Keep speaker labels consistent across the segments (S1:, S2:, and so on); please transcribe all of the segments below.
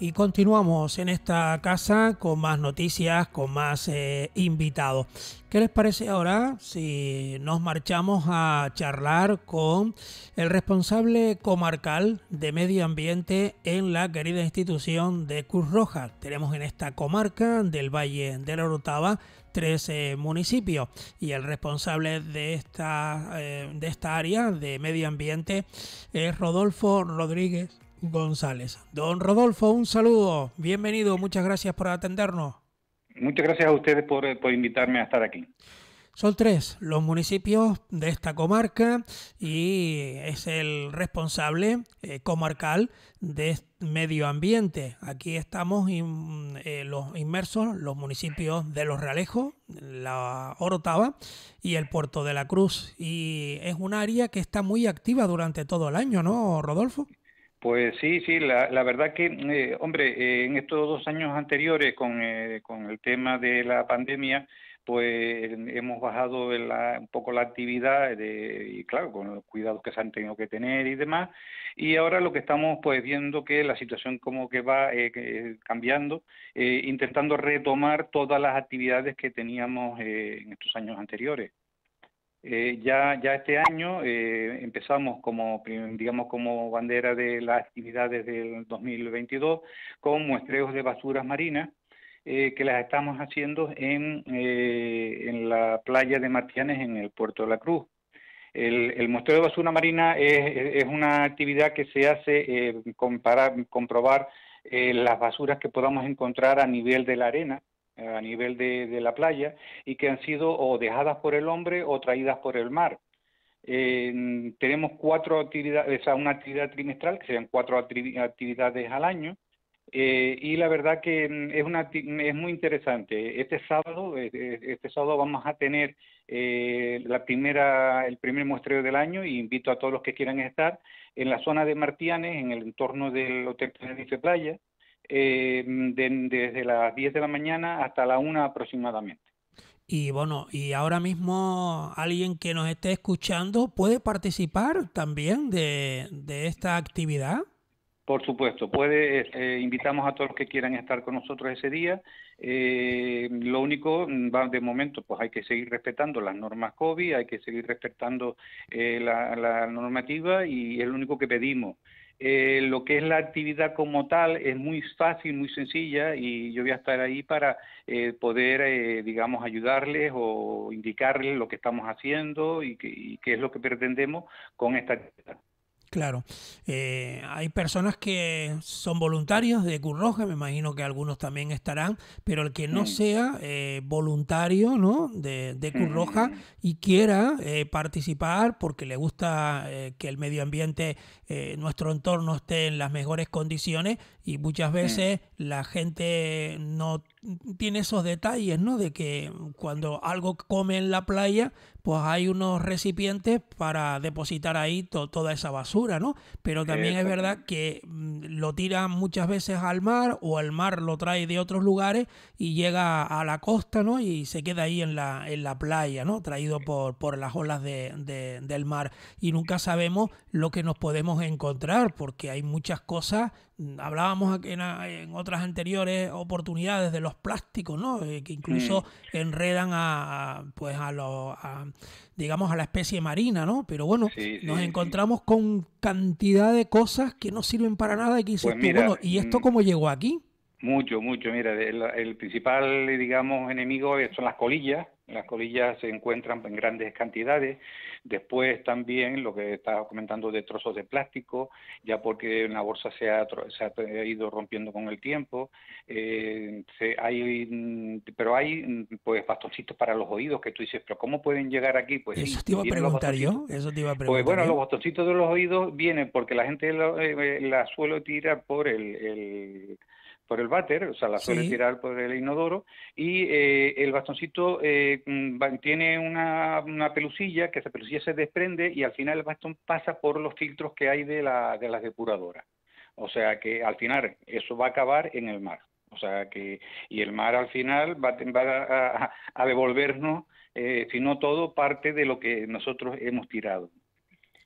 S1: y continuamos en esta casa con más noticias, con más eh, invitados. ¿Qué les parece ahora si nos marchamos a charlar con el responsable comarcal de medio ambiente en la querida institución de Cruz Roja? Tenemos en esta comarca del Valle de la Orotava tres municipios y el responsable de esta, eh, de esta área de medio ambiente es Rodolfo Rodríguez González. Don Rodolfo, un saludo, bienvenido, muchas gracias por atendernos.
S2: Muchas gracias a ustedes por, invitarme a estar aquí.
S1: Son tres los municipios de esta comarca y es el responsable eh, comarcal de medio ambiente. Aquí estamos eh, los inmersos, los municipios de Los Realejos, la Orotava y el Puerto de la Cruz. Y es un área que está muy activa durante todo el año, ¿no, Rodolfo?
S2: Pues sí, sí, la, verdad que, eh, hombre, eh, en estos dos años anteriores con, eh, con el tema de la pandemia, pues hemos bajado un poco la actividad de, y claro, con los cuidados que se han tenido que tener y demás. Y ahora lo que estamos pues viendo que la situación como que va cambiando, intentando retomar todas las actividades que teníamos en estos años anteriores. Eh, ya, ya este año eh, empezamos como, digamos, como bandera de las actividades del 2022 con muestreos de basuras marinas eh, que las estamos haciendo en, en la playa de Martianes en el puerto de la Cruz. El, el muestreo de basura marina es, es una actividad que se hace para comprobar las basuras que podamos encontrar a nivel de la arena a nivel de, la playa y que han sido o dejadas por el hombre o traídas por el mar. tenemos cuatro actividades, o sea, una actividad trimestral, que serían cuatro actividades al año, eh, y la verdad que mm, es, una, es muy interesante. Este sábado, eh, eh, este sábado vamos a tener la primera, el primer muestreo del año y invito a todos los que quieran estar en la zona de Martianes, en el entorno del Hotel Tenerife Playa, eh, desde las 10 de la mañana hasta la 1 aproximadamente.
S1: Y bueno, y ahora mismo alguien que nos esté escuchando puede participar también de, esta actividad.
S2: Por supuesto, puede, eh, invitamos a todos los que quieran estar con nosotros ese día. Eh, lo único, va, de momento, pues hay que seguir respetando las normas COVID, hay que seguir respetando eh, la, la, normativa y es lo único que pedimos. Eh, lo que es la actividad como tal es muy fácil, muy sencilla y yo voy a estar ahí para eh, poder, eh, digamos, ayudarles o indicarles lo que estamos haciendo y, y qué es lo que pretendemos con esta actividad.
S1: Claro. Eh, hay personas que son voluntarios de Cruz Roja, me imagino que algunos también estarán, pero el que no sea eh, voluntario ¿no? de, de Cruz Roja y quiera eh, participar porque le gusta que el medio ambiente, nuestro entorno esté en las mejores condiciones y muchas mm. veces la gente no tiene esos detalles, ¿no? De que cuando algo come en la playa, pues hay unos recipientes para depositar ahí toda esa basura, ¿no? Pero también es verdad que mm, lo tiran muchas veces al mar o el mar lo trae de otros lugares y llega a la costa, ¿no? Y se queda ahí en la, en la playa, ¿no? Traído por, por las olas de, del mar. Y nunca sabemos lo que nos podemos encontrar porque hay muchas cosas hablábamos en, en, otras anteriores oportunidades de los plásticos, ¿no? Eh, que incluso mm. enredan a, pues a los digamos a la especie marina, ¿no? Pero bueno, nos encontramos con cantidad de cosas que no sirven para nada y que pues bueno, ¿y esto mm, cómo llegó aquí?
S2: Mucho, mucho. Mira, el, el principal, digamos, enemigo son las colillas. Las colillas se encuentran en grandes cantidades. Después también lo que estaba comentando de trozos de plástico, ya porque la bolsa se ha, se ha ido rompiendo con el tiempo. Eh, se, hay, pero hay pues bastoncitos para los oídos que tú dices, pero ¿cómo pueden llegar aquí? Pues
S1: eso te iba a preguntar yo. Eso te iba a preguntar
S2: Pues bueno, los bastoncitos de los oídos vienen porque la gente eh, la suele tirar por el por el váter, o sea, la suele tirar por el inodoro, y eh, el bastoncito eh, mm, tiene una, una, pelusilla, que esa pelusilla se desprende y al final el bastón pasa por los filtros que hay de, la, de las depuradoras. O sea que al final eso va a acabar en el mar. O sea que, y el mar al final va, va a, devolvernos, eh, si no todo, parte de lo que nosotros hemos tirado.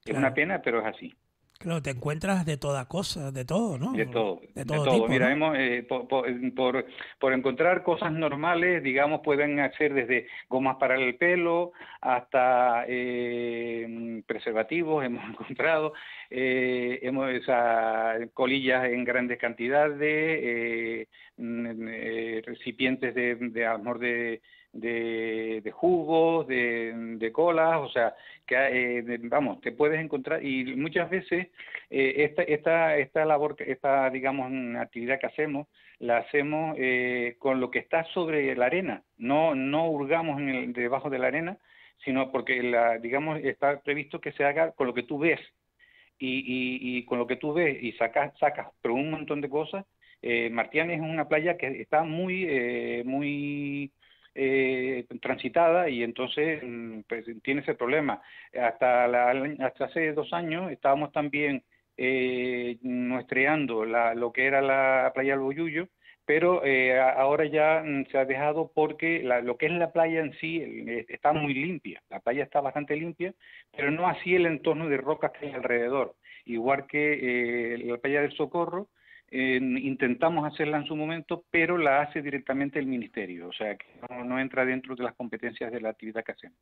S2: Es una pena, pero es así.
S1: Claro, te encuentras de toda cosa, de todo, ¿no?
S2: De todo, de todo. Mira, hemos, eh, por, por, por, encontrar cosas normales, digamos, pueden ser desde gomas para el pelo hasta eh, preservativos, hemos encontrado, eh, hemos colillas en grandes cantidades, mm, recipientes de, de amor de de, de jugos, de, de, colas, o sea, que eh, vamos, te puedes encontrar y muchas veces eh, esta, esta, esta labor, esta digamos actividad que hacemos, la hacemos eh, con lo que está sobre la arena, no, no hurgamos en el, debajo de la arena, sino porque la, digamos está previsto que se haga con lo que tú ves y, y, con lo que tú ves y sacas, sacas, pero un montón de cosas. Eh, Martián es una playa que está muy, eh, muy eh, transitada y entonces mm, pues, tiene ese problema. Hasta, hasta hace dos años estábamos también eh, la, lo que era la playa del Boyullo, pero eh, ahora ya mm, se ha dejado porque lo que es la playa en sí eh, está muy limpia, la playa está bastante limpia, pero no así el entorno de rocas que hay alrededor. Igual que la playa del Socorro, intentamos hacerla en su momento, pero la hace directamente el Ministerio, o sea que no, entra dentro de las competencias de la actividad que hacemos.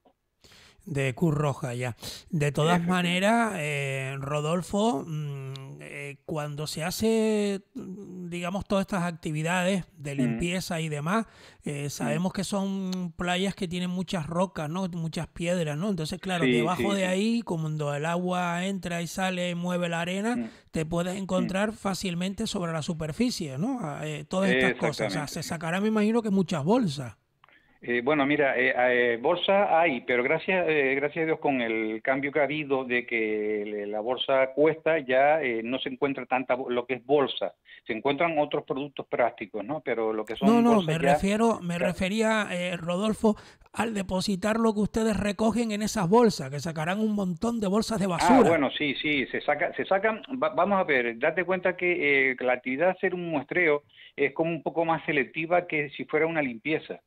S1: De Cruz Roja, ya. De todas maneras, eh, Rodolfo, mm, eh, cuando se hace, digamos, todas estas actividades de limpieza y demás, eh, sabemos que son playas que tienen muchas rocas, ¿no? Muchas piedras, ¿no? Entonces, claro, debajo de ahí, cuando el agua entra y sale y mueve la arena, te puedes encontrar fácilmente sobre la superficie, ¿no? Ah, todas estas cosas. O sea, se sacará, me imagino que muchas bolsas.
S2: Eh, bueno, mira, eh, eh, bolsa hay, pero gracias, gracias a Dios con el cambio que ha habido de que la bolsa cuesta, ya no se encuentra tanta lo que es bolsa. Se encuentran otros productos prácticos, ¿no? Pero lo que son
S1: no, no, me refiero, me refería, Rodolfo, al depositar lo que ustedes recogen en esas bolsas, que sacarán un montón de bolsas de ah, basura.
S2: Ah, bueno, sí, sí, se saca, se sacan. vamos a ver, date cuenta que la actividad de hacer un muestreo es como un poco más selectiva que si fuera una limpieza.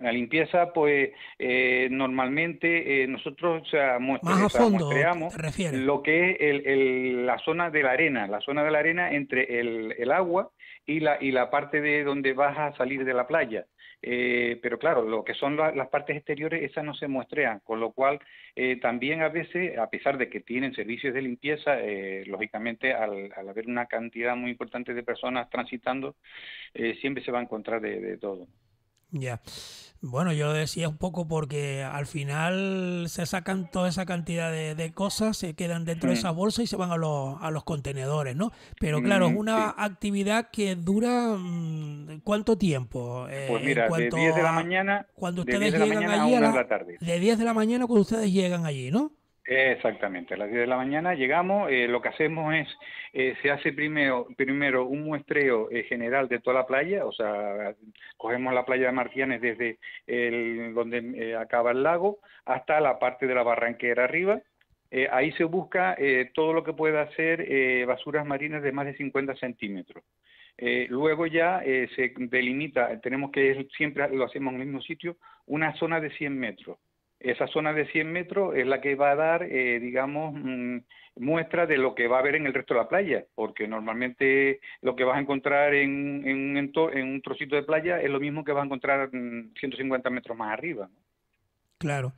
S2: La limpieza, pues eh, normalmente eh, nosotros o sea, muestreamos lo que es el, la zona de la arena, la zona de la arena entre el, el, agua y la, y la parte de donde vas a salir de la playa. Eh, pero claro, lo que son las partes exteriores, esas no se muestrean, con lo cual también a veces, a pesar de que tienen servicios de limpieza, lógicamente al, al, haber una cantidad muy importante de personas transitando, siempre se va a encontrar de, de todo.
S1: Ya. Bueno, yo decía un poco porque al final se sacan toda esa cantidad de, cosas, se quedan dentro de esa bolsa y se van a los, a los contenedores, ¿no? Pero claro, es una actividad que dura mm, ¿cuánto tiempo?
S2: Eh, pues mira, de 10 de la mañana,
S1: cuando ustedes llegan allí a la, tarde. De 10 de la mañana cuando ustedes llegan allí, ¿no?
S2: Exactamente, a las 10 de la mañana llegamos, eh, lo que hacemos es, eh, se hace primero, primero un muestreo eh, general de toda la playa, o sea, cogemos la playa de Martianes desde donde acaba el lago hasta la parte de la barranquera arriba, ahí se busca todo lo que pueda ser basuras marinas de más de 50 centímetros. luego ya se delimita, tenemos que siempre lo hacemos en el mismo sitio, una zona de 100 metros esa zona de 100 metros es la que va a dar, eh, digamos, mm, muestra de lo que va a haber en el resto de la playa, porque normalmente lo que vas a encontrar en, en, en un trocito de playa es lo mismo que vas a encontrar 150 metros más arriba.
S1: Claro.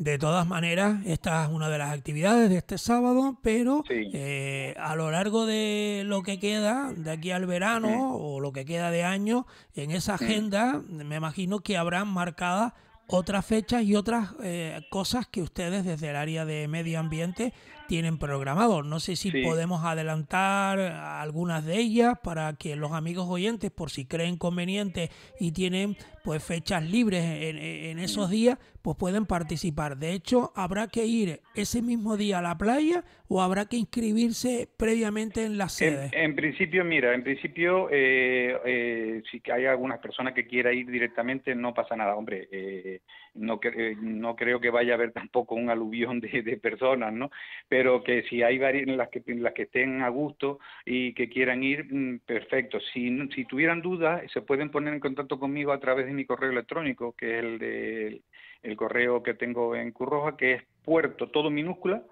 S1: De todas maneras, esta es una de las actividades de este sábado, pero eh, a lo largo de lo que queda, de aquí al verano o lo que queda de año, en esa agenda me imagino que habrán marcadas otras fechas y otras eh, cosas que ustedes desde el área de medio ambiente tienen programado. No sé si podemos adelantar algunas de ellas para que los amigos oyentes, por si creen conveniente y tienen pues fechas libres en, esos días, pues pueden participar. De hecho, habrá que ir ese mismo día a la playa o habrá que inscribirse previamente en la sede.
S2: En, principio, mira, en principio, eh, eh, si hay algunas personas que quiera ir directamente, no pasa nada. Hombre, eh, no, eh, no creo que vaya a haber tampoco un aluvión de, de personas, ¿no? Pero que si hay varias, las que, las que estén a gusto y que quieran ir, mm, perfecto. Si, si tuvieran dudas, se pueden poner en contacto conmigo a través de mi correo electrónico, que es el de el correo que tengo en Curroja, que es puerto, todo minúscula,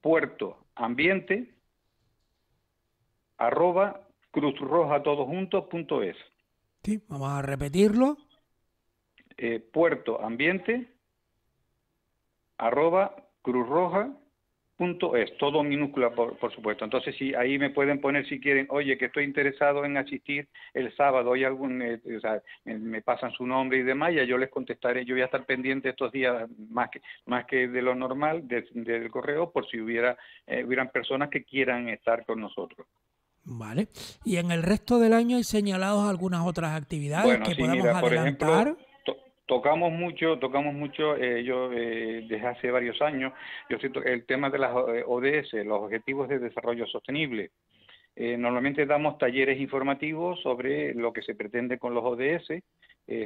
S2: puerto ambiente, arroba cruzrojatodojuntos.es.
S1: Sí, vamos a repetirlo.
S2: Eh, puerto ambiente arroba cruzroja punto es, todo minúscula por, por, supuesto. Entonces, si ahí me pueden poner si quieren, oye, que estoy interesado en asistir el sábado, hay algún, eh, o sea, me pasan su nombre y demás, ya yo les contestaré, yo voy a estar pendiente estos días más que más que de lo normal del correo, por si hubiera eh, hubieran personas que quieran estar con nosotros.
S1: Vale. Y en el resto del año hay señalados algunas otras actividades que podamos adelantar. Por ejemplo,
S2: tocamos mucho, tocamos mucho, eh, yo eh, desde hace varios años, yo siento el tema de las eh, ODS, los Objetivos de Desarrollo Sostenible. normalmente damos talleres informativos sobre lo que se pretende con los ODS.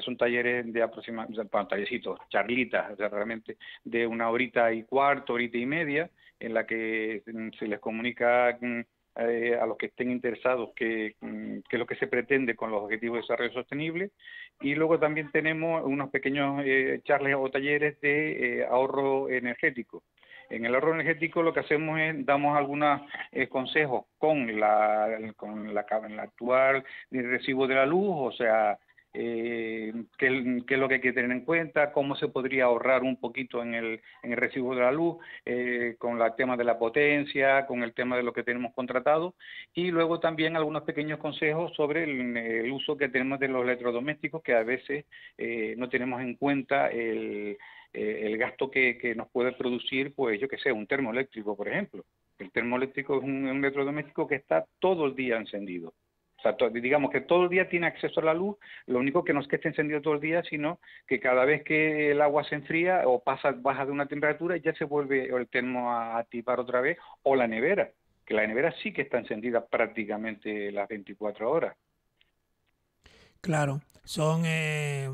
S2: son talleres de aproximadamente, bueno, tallecitos, charlitas, realmente de una horita y cuarto, horita y media, en la que mm, se les comunica mm, eh, a los que estén interesados qué mm, es lo que se pretende con los objetivos de desarrollo sostenible y luego también tenemos unos pequeños eh, charles o talleres de eh, ahorro energético. En el ahorro energético lo que hacemos es damos algunos consejos con la con la, la actual recibo de la luz, o sea, eh, qué, es lo que hay que tener en cuenta, cómo se podría ahorrar un poquito en el, en el recibo de la luz, eh, con el tema de la potencia, con el tema de lo que tenemos contratado, y luego también algunos pequeños consejos sobre el, uso que tenemos de los electrodomésticos, que a veces eh, no tenemos en cuenta el, eh, el gasto que, que, nos puede producir, pues yo que sé, un termoeléctrico, por ejemplo. El termoeléctrico es un electrodoméstico que está todo el día encendido. O sea, digamos que todo el día tiene acceso a la luz, lo único que no es que esté encendido todo el día, sino que cada vez que el agua se enfría o pasa baja de una temperatura, ya se vuelve el termo a activar otra vez, o la nevera, que la nevera sí que está encendida prácticamente las 24 horas.
S1: Claro, son, eh,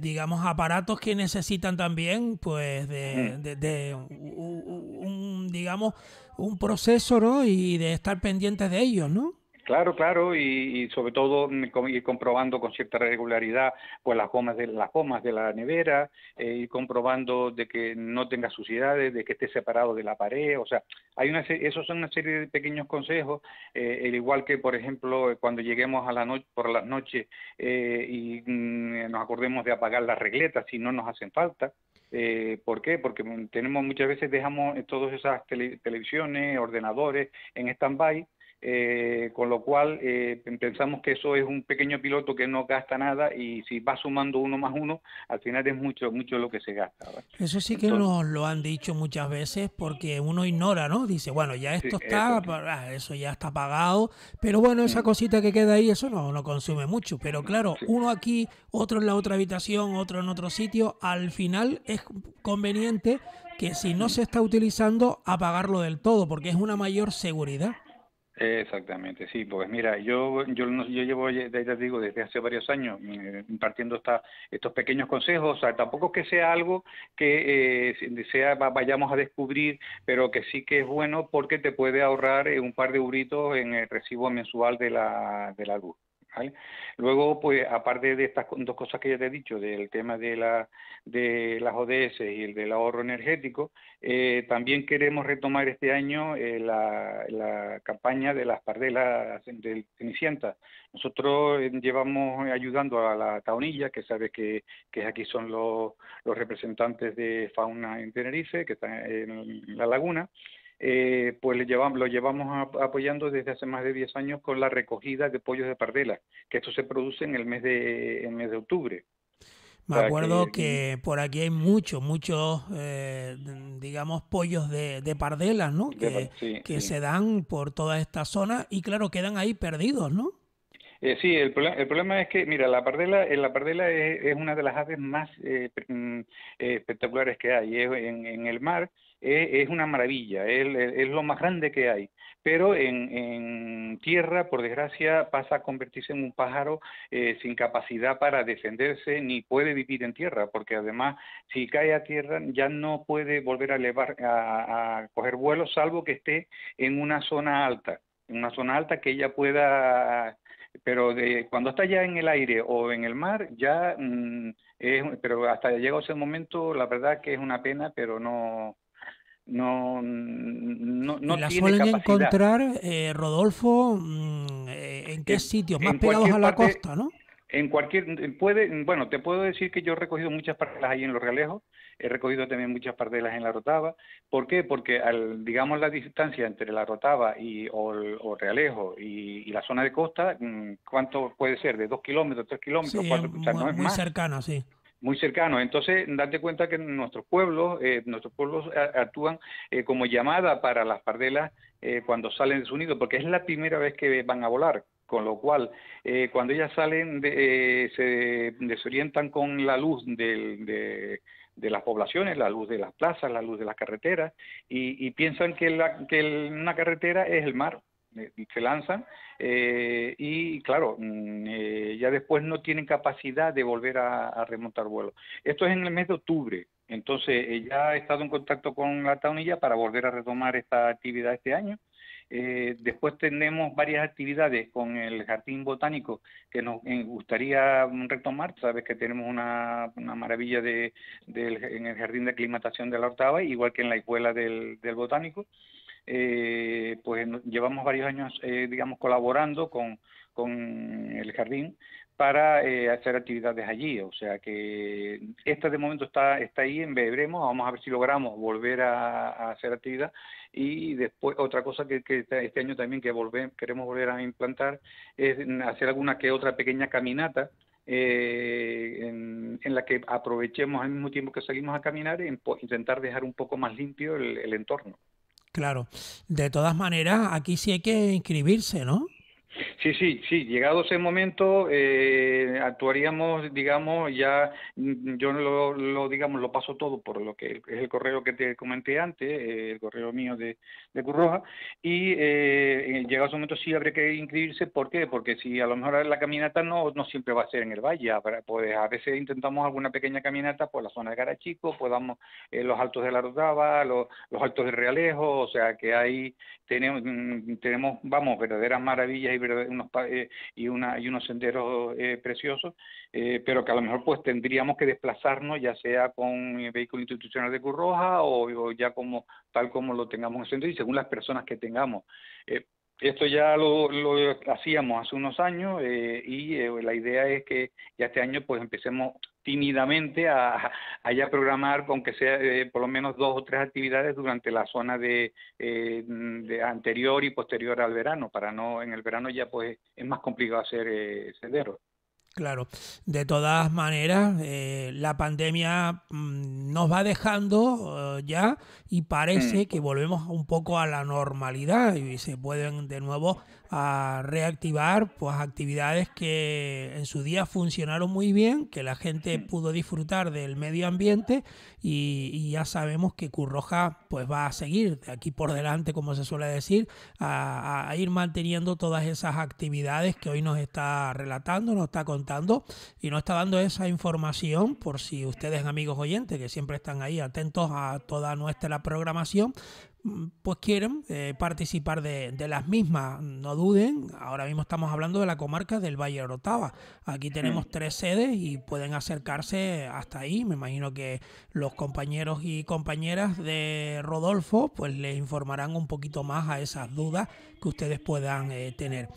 S1: digamos, aparatos que necesitan también, pues, de, mm. de, un, digamos, un proceso, ¿no? Y de estar pendientes de ellos, ¿no?
S2: Claro, claro, y, sobre todo mm, ir comprobando con cierta regularidad pues las gomas de las gomas de la nevera, eh, ir comprobando de que no tenga suciedades, de que esté separado de la pared, o sea, hay una esos son una serie de pequeños consejos, eh, el igual que por ejemplo cuando lleguemos a la noche por las noches eh, y mm, nos acordemos de apagar las regletas si no nos hacen falta. Eh, ¿Por qué? Porque mm, tenemos muchas veces dejamos todas esas televisiones, ordenadores en stand-by eh, con lo cual eh, pensamos que eso es un pequeño piloto que no gasta nada y si va sumando uno más uno, al final es mucho mucho lo que se gasta.
S1: Eso sí que nos lo han dicho muchas veces porque uno ignora, ¿no? Dice, bueno, ya esto está, ah, eso. ya está pagado, pero bueno, esa mm. cosita que queda ahí, eso no, no consume mucho. Pero claro, uno aquí, otro en la otra habitación, otro en otro sitio, al final es conveniente que si no se está utilizando, apagarlo del todo, porque es una mayor seguridad.
S2: Exactamente, sí, pues mira, yo yo, yo llevo, ya digo, desde hace varios años eh, impartiendo esta, estos pequeños consejos, o sea, tampoco que sea algo que eh, sea vayamos a descubrir, pero que sí que es bueno porque te puede ahorrar eh, un par de euritos en el recibo mensual de la, de la luz. Luego, pues, aparte de estas dos cosas que ya te he dicho, del tema de, la, de las ODS y el del ahorro energético, eh, también queremos retomar este año eh, la, la, campaña de las pardelas del Cenicienta. Nosotros eh, llevamos ayudando a la taonilla, que sabes que, que aquí son los, los representantes de fauna en Tenerife, que están en la laguna, eh, pues le llevamos, lo llevamos apoyando desde hace más de 10 años con la recogida de pollos de pardela, que esto se produce en el mes de, mes de octubre.
S1: Me acuerdo que, por aquí hay muchos, muchos, eh, digamos, pollos de, de pardelas, ¿no? Que, que se dan por toda esta zona y, claro, quedan ahí perdidos, ¿no?
S2: Eh, sí, el, el, problema es que, mira, la pardela, la pardela es, una de las aves más eh, mm, espectaculares que hay. en, en el mar es, una maravilla, es, lo más grande que hay. Pero en, tierra, por desgracia, pasa a convertirse en un pájaro eh, sin capacidad para defenderse ni puede vivir en tierra, porque además, si cae a tierra, ya no puede volver a, elevar, a, coger vuelo, salvo que esté en una zona alta, en una zona alta que ella pueda pero de, cuando está ya en el aire o en el mar, ya mm, es, pero hasta llegado ese momento, la verdad que es una pena, pero no, no, no, no
S1: la
S2: tiene
S1: suelen
S2: capacidad.
S1: encontrar, eh, Rodolfo, mm, eh, en qué sitios, más pegados a la costa, ¿no?
S2: En cualquier, puede, bueno, te puedo decir que yo he recogido muchas parcelas ahí en Los Realejos, he recogido también muchas parcelas en La Rotava. ¿Por qué? Porque al, digamos la distancia entre La Rotava y o, o Realejo y, y, la zona de costa, mm, ¿cuánto puede ser? ¿De dos kilómetros, tres kilómetros?
S1: Sí,
S2: cuatro,
S1: muy,
S2: o sea, no es
S1: muy
S2: más.
S1: cercano, sí
S2: muy cercano. Entonces, date cuenta que nuestros pueblos, eh, nuestros pueblos actúan eh, como llamada para las pardelas eh, cuando salen de su nido, porque es la primera vez que van a volar. Con lo cual, eh, cuando ellas salen, de, se desorientan con la luz del, de, las poblaciones, la luz de las plazas, la luz de las carreteras, y, y piensan que, la, que una carretera es el mar se lanzan eh, y claro, eh, ya después no tienen capacidad de volver a, remontar vuelo. Esto es en el mes de octubre, entonces eh, ya he estado en contacto con la taunilla para volver a retomar esta actividad este año. Eh, después tenemos varias actividades con el Jardín Botánico que nos gustaría retomar. Sabes que tenemos una, una maravilla de, de, en el Jardín de Aclimatación de la Hortava, igual que en la escuela del, del Botánico eh, pues llevamos varios años, eh, digamos, colaborando con, con el jardín para eh, hacer actividades allí. O sea que esta de momento está, está ahí, en veremos, vamos a ver si logramos volver a, hacer actividad. Y después, otra cosa que, que, este año también que volver, queremos volver a implantar es hacer alguna que otra pequeña caminata eh, en, la que aprovechemos al mismo tiempo que salimos a caminar en intentar dejar un poco más limpio el entorno.
S1: Claro. De todas maneras, aquí sí hay que inscribirse, ¿no?
S2: Sí, sí, sí. Llegado ese momento, eh, actuaríamos, digamos, ya yo lo, lo, digamos, lo paso todo por lo que es el correo que te comenté antes, eh, el correo mío de, Curroja, y eh, llegado ese momento sí habría que inscribirse. ¿Por qué? Porque si a lo mejor la caminata no, no siempre va a ser en el valle, pues a veces intentamos alguna pequeña caminata por la zona de Garachico, podamos eh, los altos de la Rodaba, los, los altos de Realejo, o sea que ahí tenemos, tenemos vamos, verdaderas maravillas y unos eh, y una y unos senderos eh, preciosos eh, pero que a lo mejor pues tendríamos que desplazarnos ya sea con vehículo institucional de Cruz Roja o, ya como tal como lo tengamos en el centro y según las personas que tengamos. Esto ya lo, lo, hacíamos hace unos años eh, y eh, la idea es que ya este año pues empecemos tímidamente a, a ya programar, aunque sea eh, por lo menos dos o tres actividades durante la zona de, eh, de, anterior y posterior al verano, para no, en el verano ya pues es más complicado hacer eh, senderos.
S1: Claro, de todas maneras, eh, la pandemia mmm, nos va dejando uh, ya y parece mm. que volvemos un poco a la normalidad y se pueden de nuevo a reactivar pues actividades que en su día funcionaron muy bien, que la gente pudo disfrutar del medio ambiente y, y ya sabemos que Curroja pues va a seguir de aquí por delante, como se suele decir, a, a, ir manteniendo todas esas actividades que hoy nos está relatando, nos está contando y nos está dando esa información por si ustedes amigos oyentes que siempre están ahí atentos a toda nuestra programación pues quieren eh, participar de, de, las mismas, no duden, ahora mismo estamos hablando de la comarca del Valle de Orotava, aquí tenemos tres sedes y pueden acercarse hasta ahí, me imagino que los compañeros y compañeras de Rodolfo pues les informarán un poquito más a esas dudas que ustedes puedan eh, tener.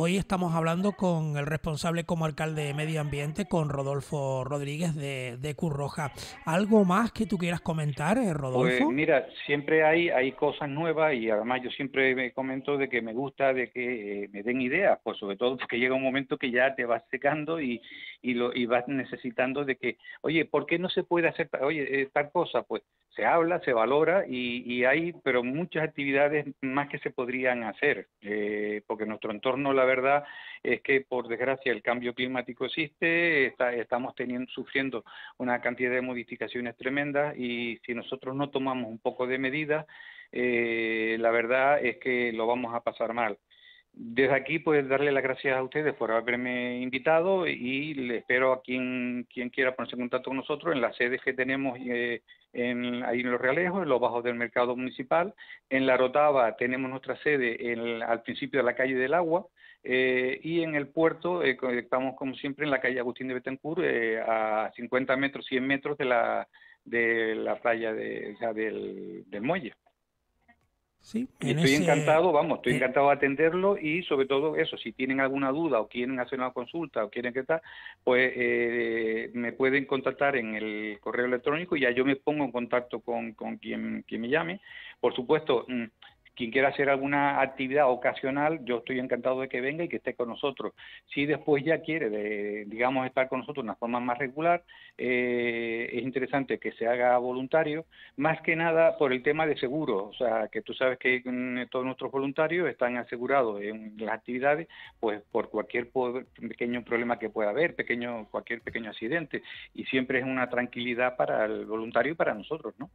S1: Hoy estamos hablando con el responsable comarcal de Medio Ambiente, con Rodolfo Rodríguez de, de Curroja. ¿Algo más que tú quieras comentar, eh, Rodolfo?
S2: Pues mira, siempre hay, hay cosas nuevas y además yo siempre me comento de que me gusta de que eh, me den ideas, pues sobre todo porque llega un momento que ya te vas secando y, y, lo, y vas necesitando de que, oye, ¿por qué no se puede hacer, oye, eh, tal cosa? Pues se habla, se valora y, y, hay, pero muchas actividades más que se podrían hacer, eh, porque nuestro entorno, la verdad, es que por desgracia el cambio climático existe, está, estamos teniendo, sufriendo una cantidad de modificaciones tremendas y si nosotros no tomamos un poco de medidas, eh, la verdad es que lo vamos a pasar mal. Desde aquí, pues darle las gracias a ustedes por haberme invitado y le espero a quien, quien quiera ponerse en contacto con nosotros en las sedes que tenemos eh, en, ahí en Los Realejos, en los bajos del mercado municipal. En La Rotava tenemos nuestra sede en, al principio de la calle del Agua eh, y en el puerto eh, estamos, como siempre, en la calle Agustín de Betancourt, eh, a 50 metros, 100 metros de la de la playa de, del muelle.
S1: Sí,
S2: estoy encantado, vamos, estoy encantado de atenderlo y sobre todo eso, si tienen alguna duda o quieren hacer una consulta o quieren que tal, pues eh, me pueden contactar en el correo electrónico y ya yo me pongo en contacto con, con quien, quien me llame. Por supuesto, mm, quien quiera hacer alguna actividad ocasional, yo estoy encantado de que venga y que esté con nosotros. Si después ya quiere, de, digamos, estar con nosotros de una forma más regular, eh, es interesante que se haga voluntario, más que nada por el tema de seguro, o sea, que tú sabes que mm, todos nuestros voluntarios están asegurados en las actividades, pues por cualquier pequeño problema que pueda haber, pequeño cualquier pequeño accidente, y siempre es una tranquilidad para el voluntario y para nosotros, ¿no?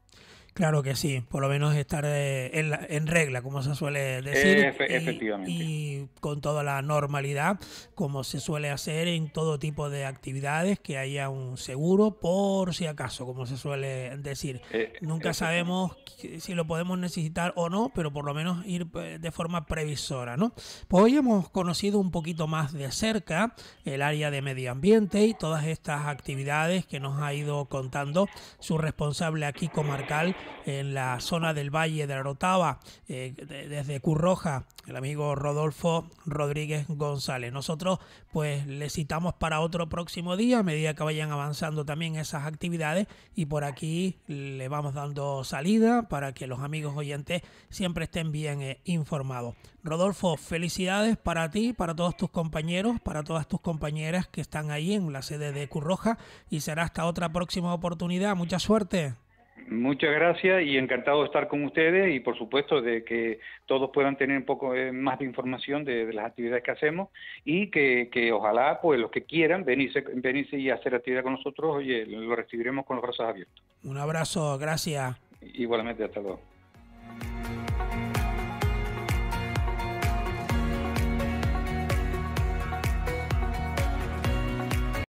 S1: Claro que sí, por lo menos estar eh, en, en regla, como se suele decir,
S2: efectivamente.
S1: Y, con toda la normalidad, como se suele hacer en todo tipo de actividades, que haya un seguro por si acaso, como se suele decir. Eh, Nunca sabemos si lo podemos necesitar o no, pero por lo menos ir eh, de forma previsora, ¿no? Pues hoy hemos conocido un poquito más de cerca el área de medio ambiente y todas estas actividades que nos ha ido contando su responsable aquí comarcal en la zona del Valle de la Rotava, eh, desde Curroja, el amigo Rodolfo Rodríguez González. Nosotros pues le citamos para otro próximo día a medida que vayan avanzando también esas actividades y por aquí le vamos dando salida para que los amigos oyentes siempre estén bien eh, informados. Rodolfo, felicidades para ti, para todos tus compañeros, para todas tus compañeras que están ahí en la sede de Curroja y será hasta otra próxima oportunidad. Mucha suerte.
S2: Muchas gracias y encantado de estar con ustedes y por supuesto de que todos puedan tener un poco eh, más de información de, las actividades que hacemos y que, que, ojalá pues los que quieran venirse, venirse y hacer actividad con nosotros, oye, lo recibiremos con los brazos abiertos.
S1: Un abrazo, gracias.
S2: Igualmente, hasta luego.